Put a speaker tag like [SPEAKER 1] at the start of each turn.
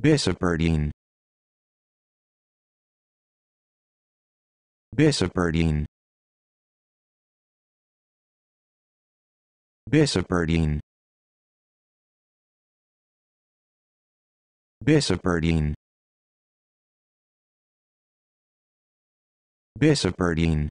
[SPEAKER 1] Bishoperdine Bishoperdine Bishoperdine Bishoperdine Bishoperdine